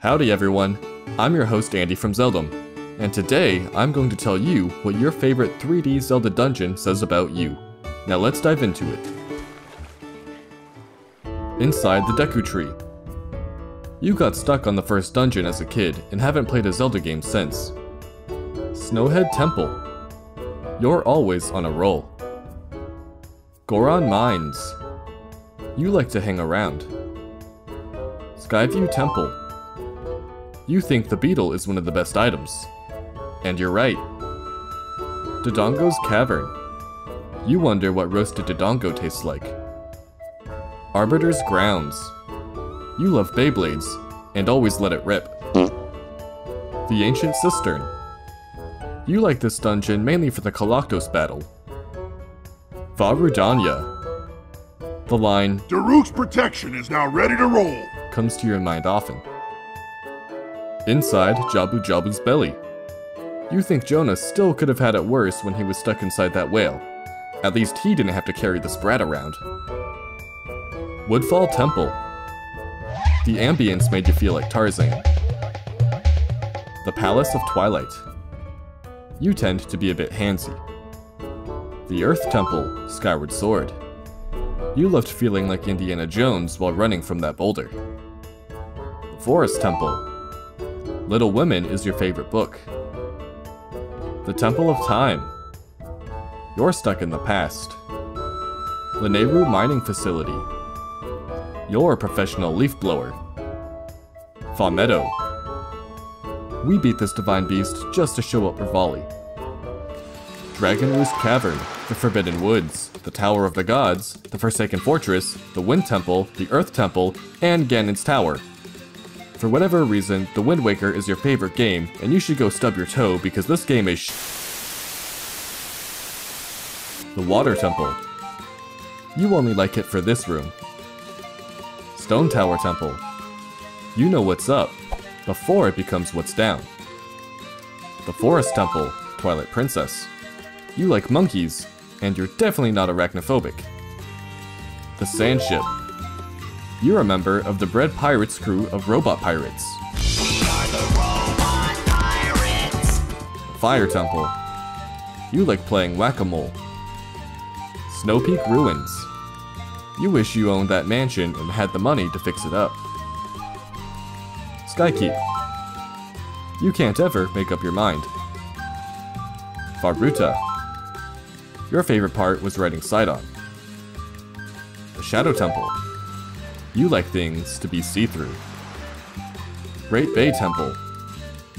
Howdy everyone, I'm your host Andy from Zeldom, and today I'm going to tell you what your favorite 3D Zelda dungeon says about you. Now let's dive into it. Inside the Deku Tree. You got stuck on the first dungeon as a kid and haven't played a Zelda game since. Snowhead Temple. You're always on a roll. Goron Mines. You like to hang around. Skyview Temple. You think the beetle is one of the best items. And you're right. Dodongo's Cavern. You wonder what roasted Dodongo tastes like. Arbiter's Grounds. You love Beyblades, and always let it rip. The Ancient Cistern. You like this dungeon mainly for the Koloktos battle. Vah Rudania. The line, Daruk's protection is now ready to roll. comes to your mind often. Inside Jabu Jabu's belly. You think Jonah still could have had it worse when he was stuck inside that whale. At least he didn't have to carry the brat around. Woodfall Temple. The ambience made you feel like Tarzan. The Palace of Twilight. You tend to be a bit handsy. The Earth Temple, Skyward Sword. You loved feeling like Indiana Jones while running from that boulder. Forest Temple. Little Women is your favorite book. The Temple of Time. You're stuck in the past. Lanayru Mining Facility. You're a professional leaf blower. Vah Medoh. We beat this divine beast just to show up Revali. Dragon Roost Cavern, the Forbidden Woods, the Tower of the Gods, the Forsaken Fortress, the Wind Temple, the Earth Temple, and Ganon's Tower. For whatever reason, The Wind Waker is your favorite game, and you should go stub your toe because this game is sh The Water Temple. You only like it for this room. Stone Tower Temple. You know what's up, before it becomes what's down. The Forest Temple, Twilight Princess. You like monkeys, and you're definitely not arachnophobic. The Sand Ship. You're a member of the Bread Pirates crew of Robot Pirates. Fire Temple. You like playing whack-a-mole. Snow Peak Ruins. You wish you owned that mansion and had the money to fix it up. Skykeep. You can't ever make up your mind. Vah Ruta. Your favorite part was riding Sidon. The Shadow Temple. You like things to be see-through. Great Bay Temple.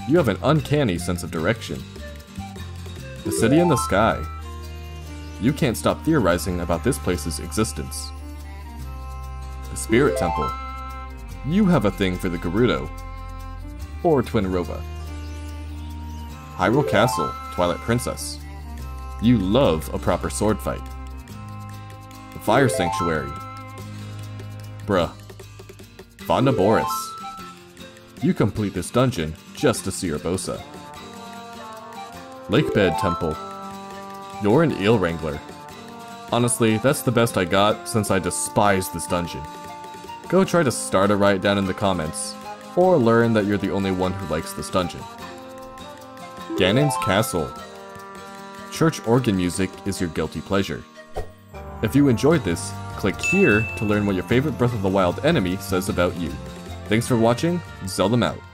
You have an uncanny sense of direction. The City in the Sky. You can't stop theorizing about this place's existence. The Spirit Temple. You have a thing for the Gerudo. Or Twinrova. Hyrule Castle, Twilight Princess. You love a proper sword fight. The Fire Sanctuary. Bruh. Boris. You complete this dungeon just to see Urbosa. Lakebed Temple. You're an eel wrangler. Honestly, that's the best I got since I despise this dungeon. Go try to start a write down in the comments, or learn that you're the only one who likes this dungeon. Ganon's Castle. Church organ music is your guilty pleasure. If you enjoyed this, click here to learn what your favorite Breath of the Wild enemy says about you. Thanks for watching, Zelda out.